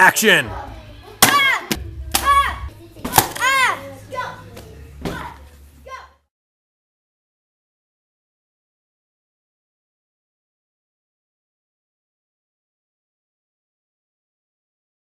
Action!